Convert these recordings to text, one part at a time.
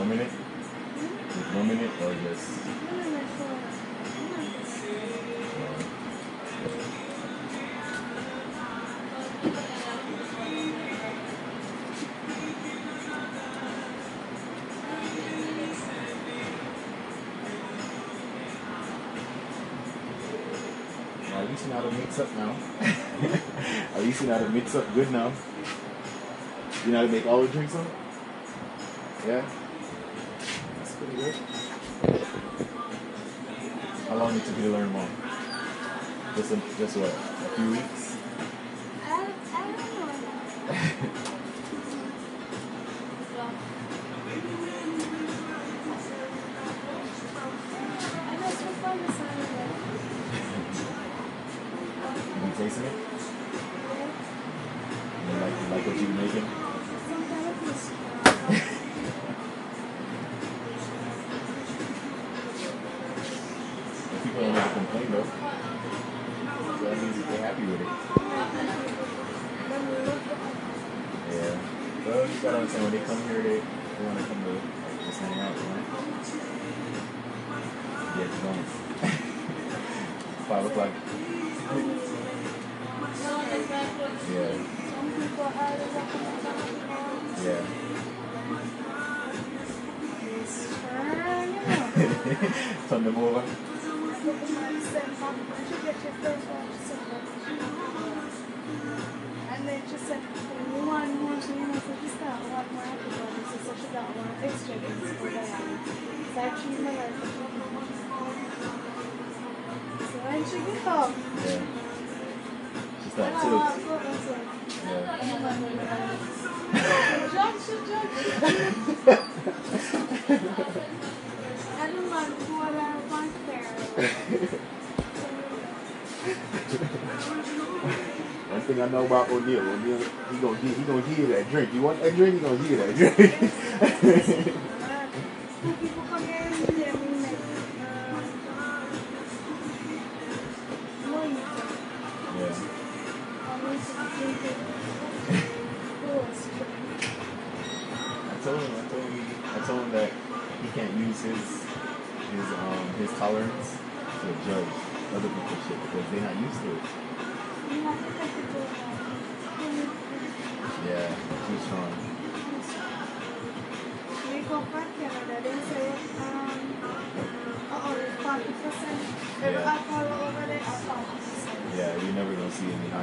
With no minute or just. At least you know how to mix up now. at least you know how to mix up good now. You know how to make all the drinks up? Yeah? Long did it to learn more? Just, a, just what? A few weeks? I, I don't know. you tasting it? You like, you like what you're making? If people don't ever complain though. So that means that they're happy with it. Yeah. You gotta when they come here, they, they wanna come to like, just hang out, know? Get drunk. Five o'clock. Yeah. Yeah. Turn them over. And then she said, one more, so you know, so just got one more afterwards. So she got one extra days for that. So I treat my life. So when she get home, Yeah. She's I that don't too. want to thing I know about O'Neal, O'Neal, he gonna give, he gonna you that drink. You want that drink, he gonna you that drink.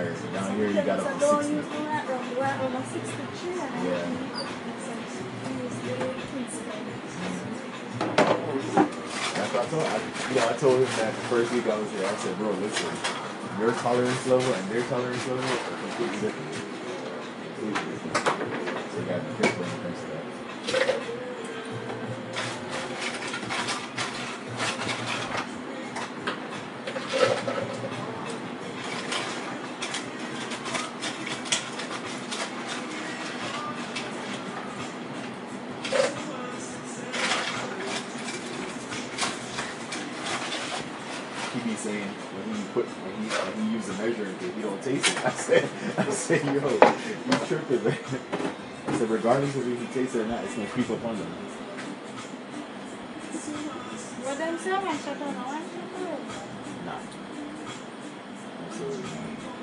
Down here, you got up don't to sixty. the rat rum. The rat rum is 63 and Yeah. use the Kingston. That's what I told. I, you know, I told him that the first week I was there. I said, bro, listen, your tolerance level and their tolerance level are completely different. Completely different. So you gotta be careful when it comes to that. He be saying when he put when he when he use a measuring tape, he don't taste it. I said, I said, yo, you tripping, man. I said, regardless of if he tastes it or not, it's gonna creep up on them. What them say, shut I want to shut down. Nah. Absolutely not.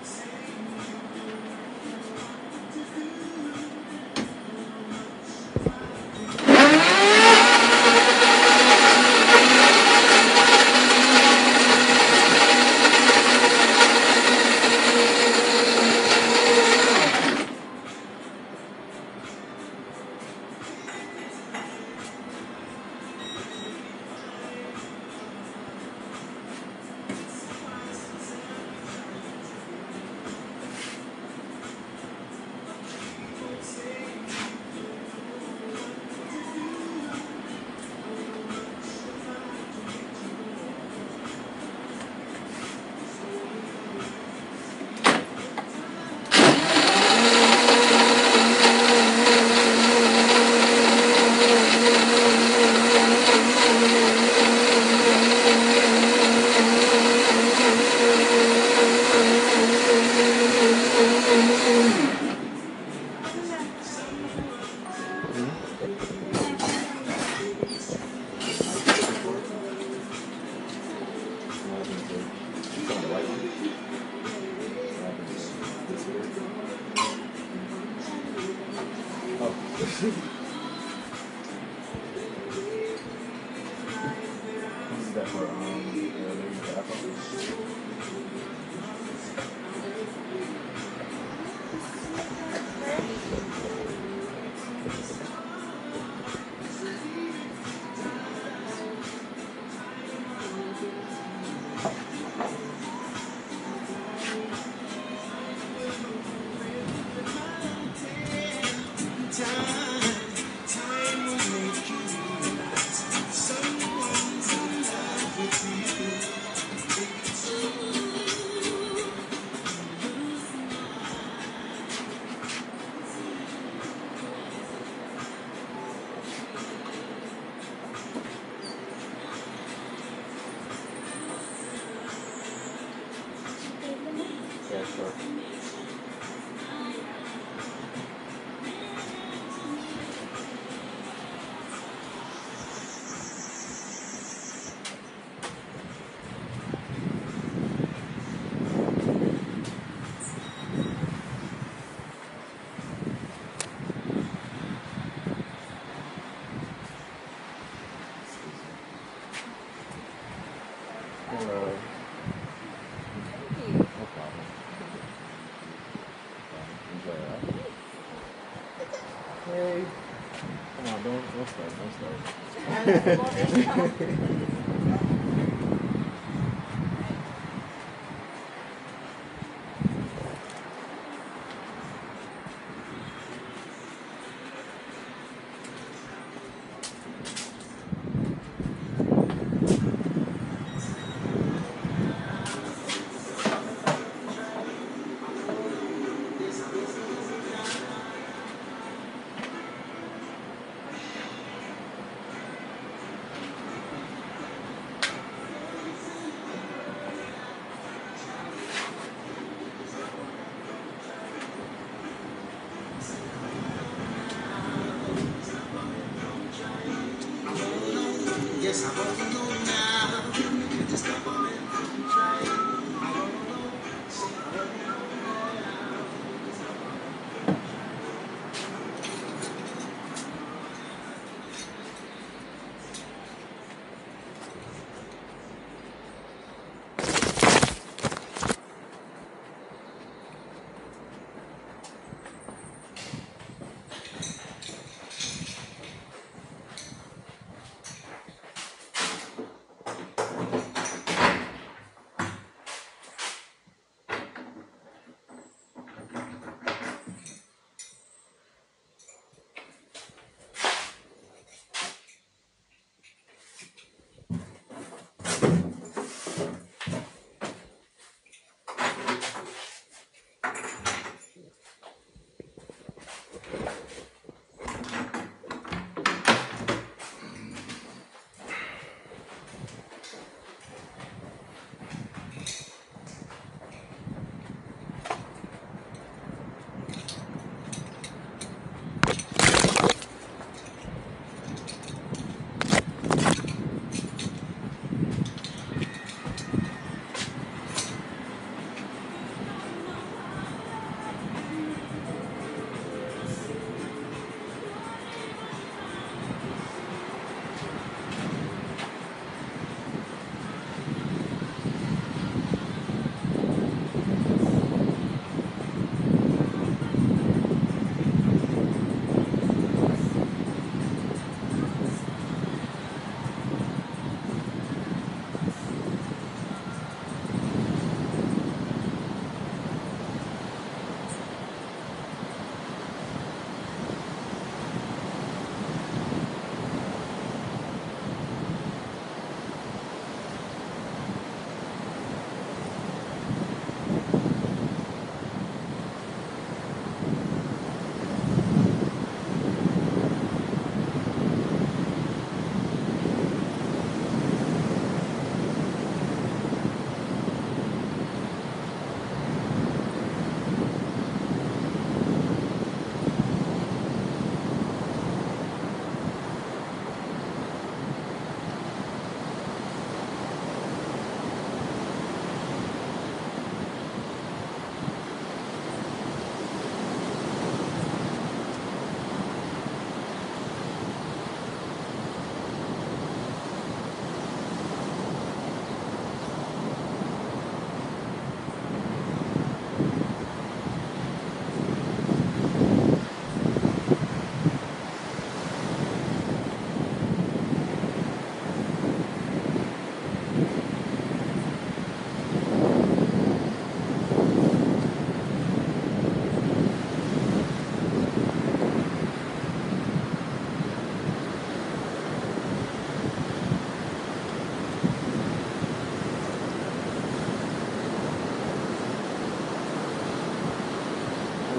Don't, don't start, don't start. Yes, I'm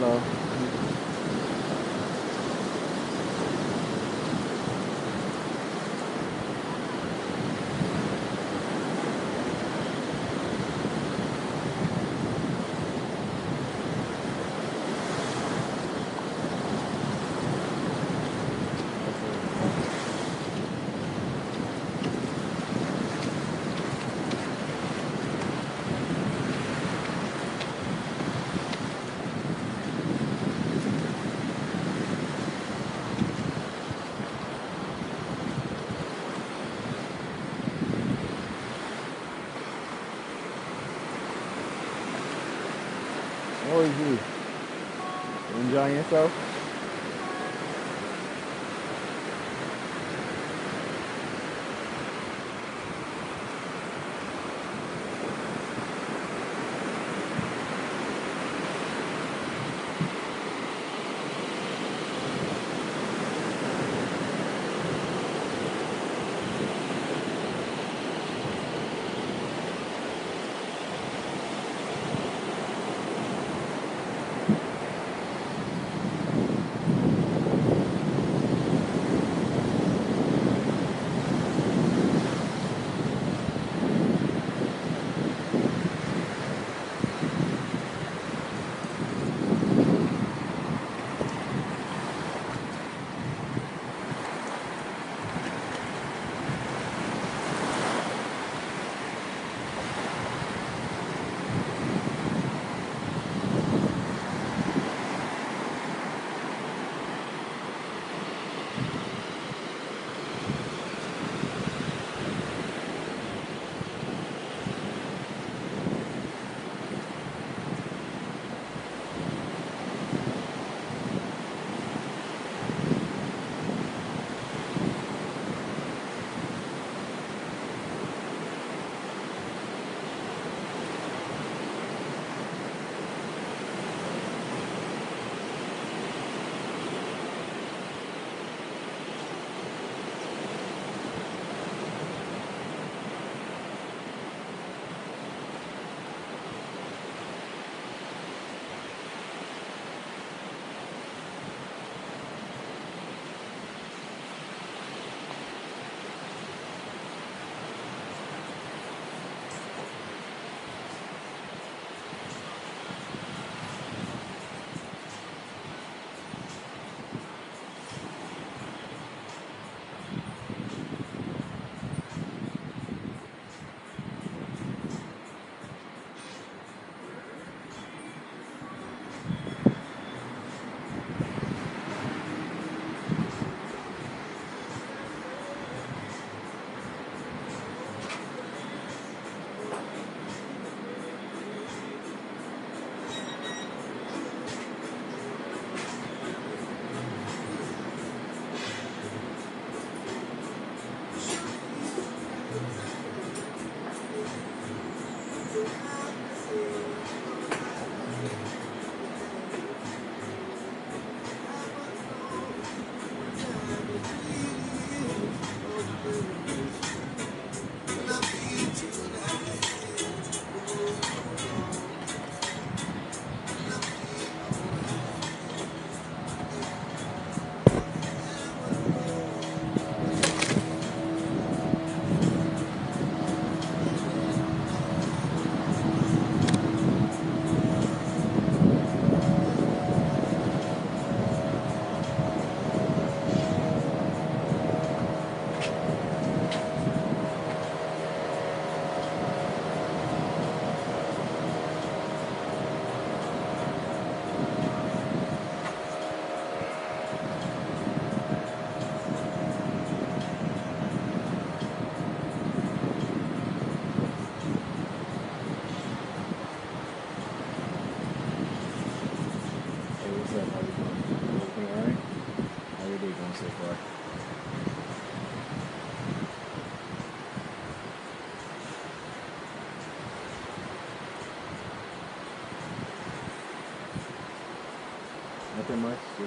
나 enjoying yourself?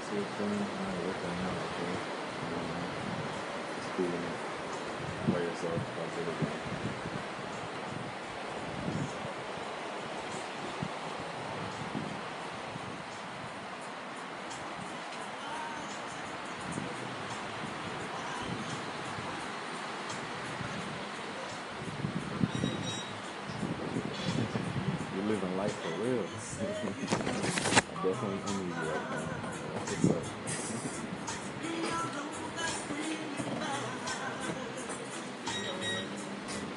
sí,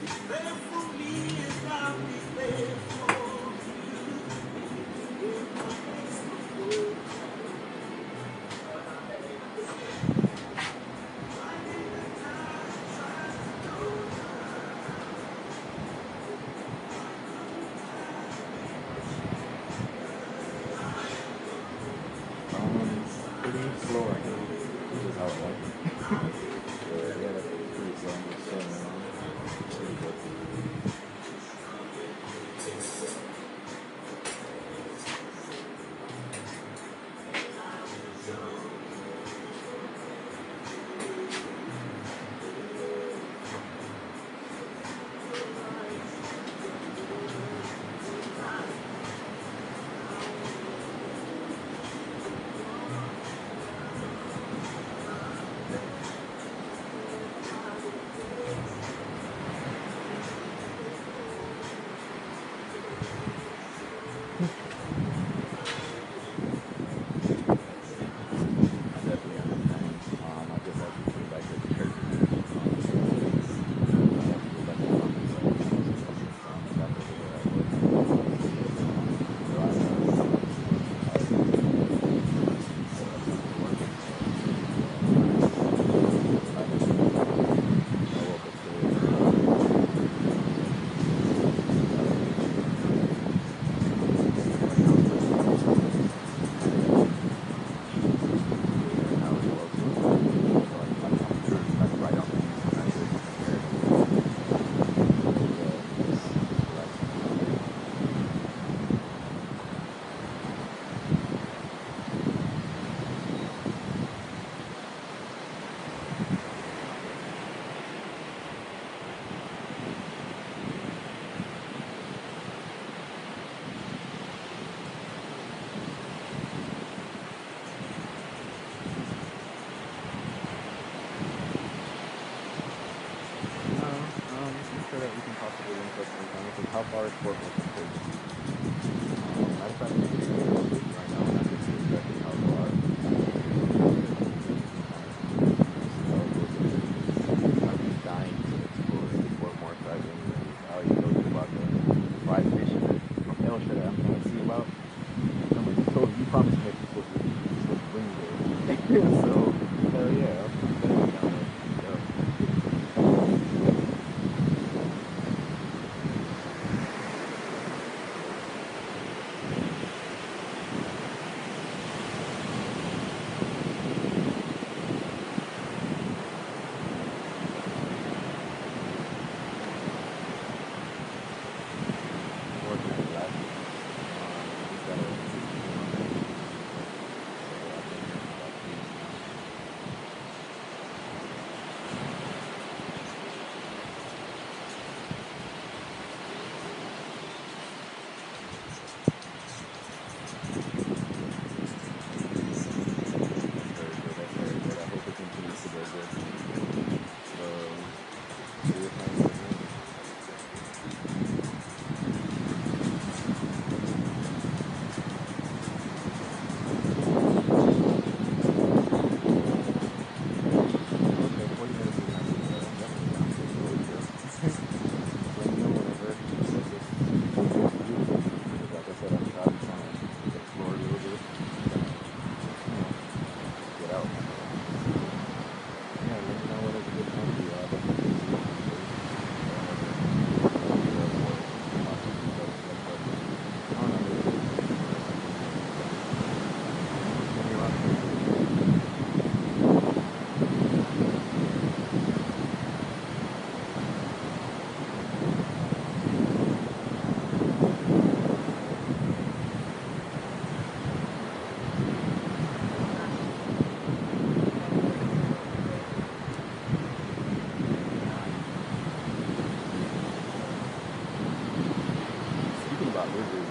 He's better for me and I'm be there.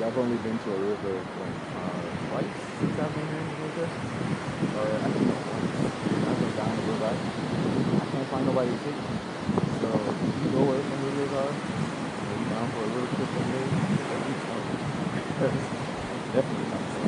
I've only been to a river like uh, twice since I've been here in. Or actually no, once. I've been down the river. I can't find nobody to take me. So if you know where some rivers are, or down for a little trip. Definitely.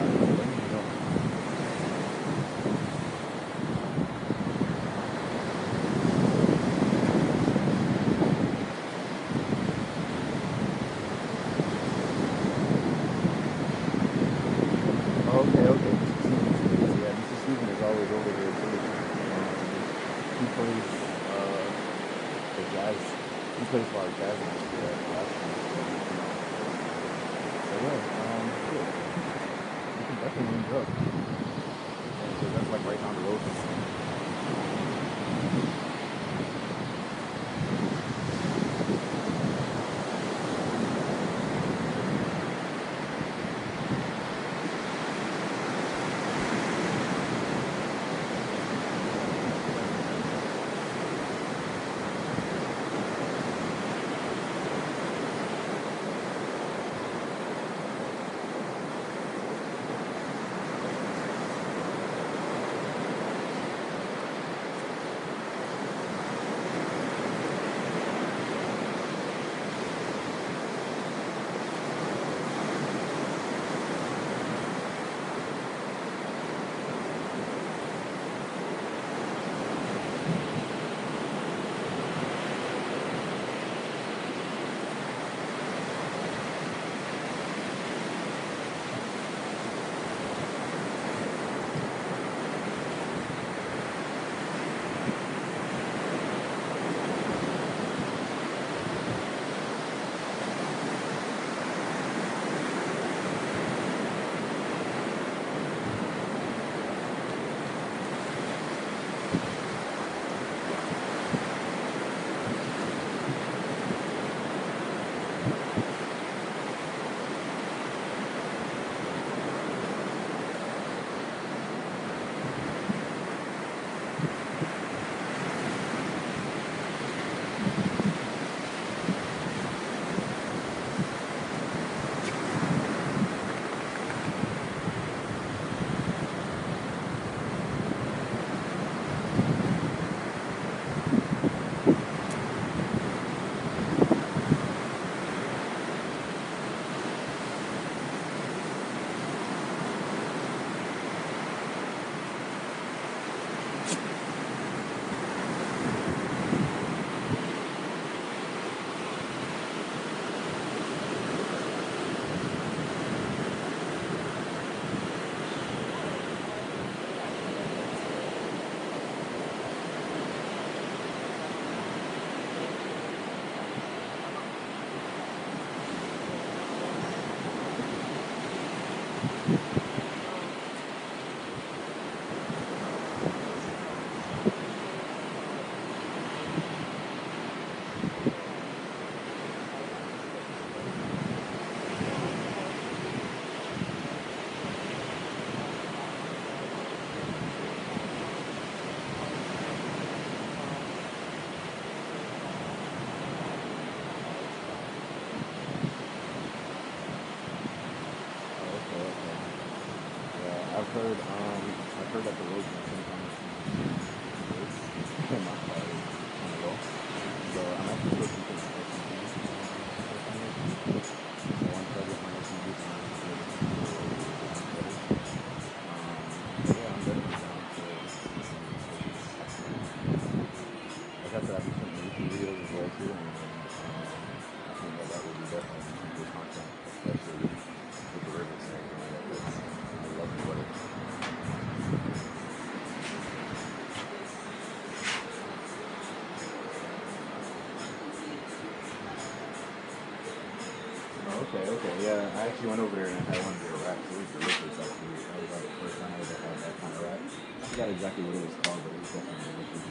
I actually went over there and I one of their wraps. It was delicious, actually. That was like the first time I ever had that kind of wrap. I forgot exactly what it was called, but it was definitely delicious.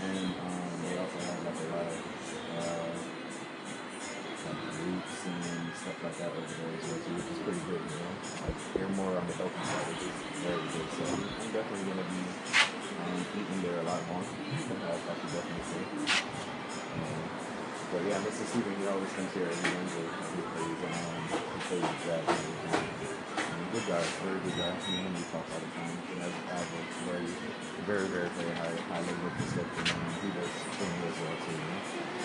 And um, they also had like a lot of uh, like roots and stuff like that over there as well, too, which is pretty good, you know. Like they're more on the healthy side, which is very good. So I'm, definitely gonna be um, eating there a lot more. I should definitely say. Um, but yeah, Mr. Steven, he always comes here every Wednesday and he plays um he plays jazz and everything. And good guy, very good guy. Me and him we talk all the time. He has a very very, very, very high high level of perception and he does for me as well too, you know.